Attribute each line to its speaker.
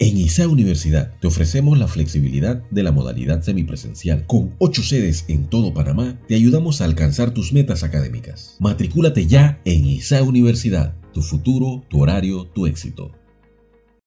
Speaker 1: En ISA Universidad te ofrecemos la flexibilidad de la modalidad semipresencial. Con ocho sedes en todo Panamá, te ayudamos a alcanzar tus metas académicas. Matricúlate ya en ISA Universidad. Tu futuro, tu horario, tu éxito.